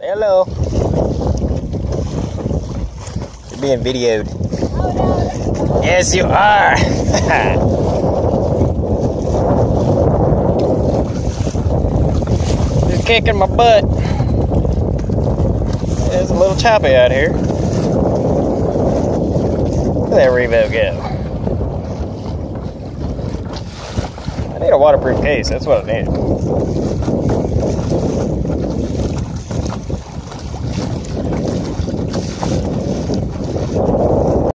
Say hello. You're being videoed. Yes, you are. You're kicking my butt. It's a little choppy out here. Look at that Revo go. I need a waterproof case. That's what I need.